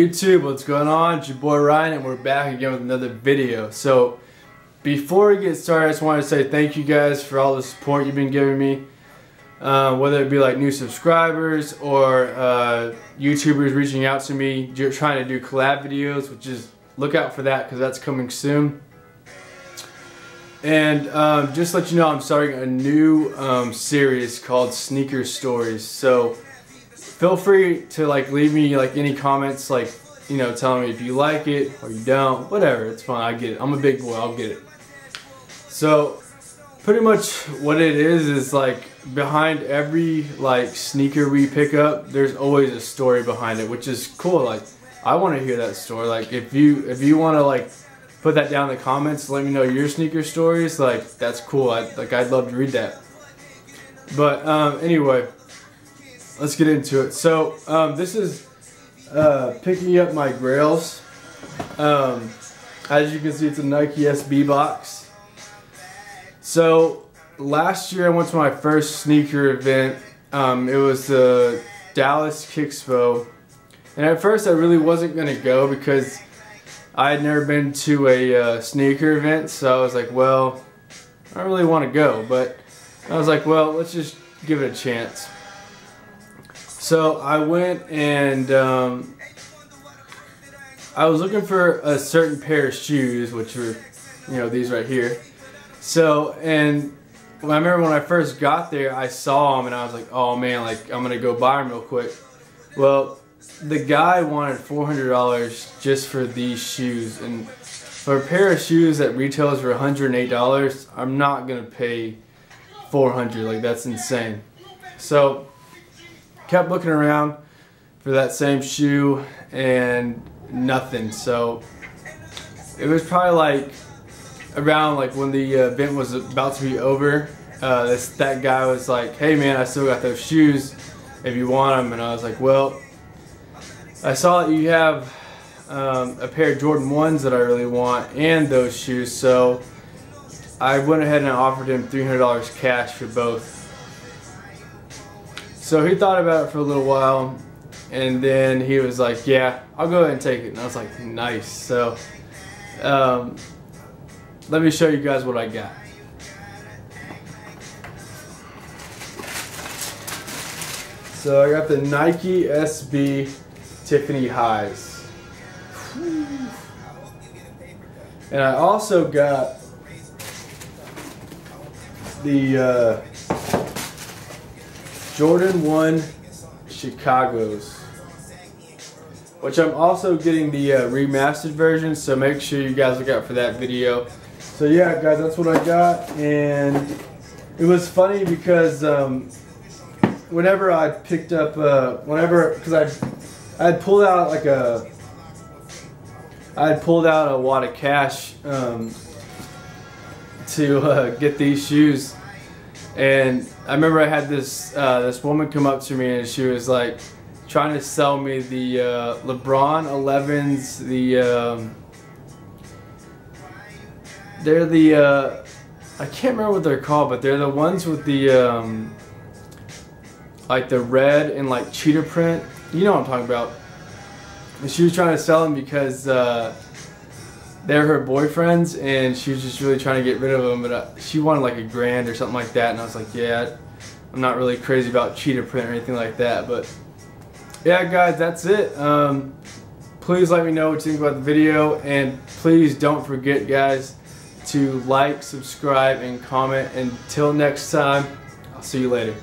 YouTube, what's going on? It's your boy Ryan and we're back again with another video. So before we get started, I just want to say thank you guys for all the support you've been giving me. Uh, whether it be like new subscribers or uh, YouTubers reaching out to me trying to do collab videos, which is look out for that because that's coming soon. And um, just let you know, I'm starting a new um, series called Sneaker Stories. So feel free to like leave me like any comments like you know telling me if you like it or you don't. Whatever it's fine. I get it. I'm a big boy. I'll get it. So pretty much what it is is like behind every like sneaker we pick up there's always a story behind it which is cool. Like I want to hear that story. Like if you if you want to like put that down in the comments let me know your sneaker stories like that's cool. I, like I'd love to read that. But um, anyway let's get into it. So um, this is uh, picking up my grails. Um, as you can see, it's a Nike SB box. So last year I went to my first sneaker event. Um, it was the Dallas Kickspo. And at first I really wasn't going to go because I had never been to a uh, sneaker event. So I was like, well, I don't really want to go. But I was like, well, let's just give it a chance. So I went and um, I was looking for a certain pair of shoes, which were, you know, these right here. So, and I remember when I first got there, I saw them and I was like, oh man, like I'm gonna go buy them real quick. Well, the guy wanted $400 just for these shoes. And for a pair of shoes that retails for $108, I'm not gonna pay 400 like that's insane. So kept looking around for that same shoe and nothing. So it was probably like around like when the event was about to be over. Uh, this, that guy was like, hey man, I still got those shoes if you want them. And I was like, well, I saw that you have um, a pair of Jordan 1s that I really want and those shoes. So I went ahead and offered him $300 cash for both. So he thought about it for a little while and then he was like, yeah, I'll go ahead and take it. And I was like, nice. So um, let me show you guys what I got. So I got the Nike SB Tiffany Highs. And I also got the uh, Jordan 1 Chicago's. Which I'm also getting the uh, remastered version, so make sure you guys look out for that video. So yeah, guys, that's what I got, and it was funny because um, whenever I picked up, uh, whenever, because I, I had pulled out like a, I had pulled out a wad of cash um, to uh, get these shoes and I remember I had this uh, this woman come up to me and she was like trying to sell me the uh, LeBron 11s. The um, they're the uh, I can't remember what they're called, but they're the ones with the um, like the red and like cheetah print. You know what I'm talking about. And she was trying to sell them because uh, they're her boyfriends and she was just really trying to get rid of them but uh, she wanted like a grand or something like that and I was like yeah I'm not really crazy about cheetah print or anything like that but yeah guys that's it. Um, please let me know what you think about the video and please don't forget guys to like subscribe and comment. Until next time I'll see you later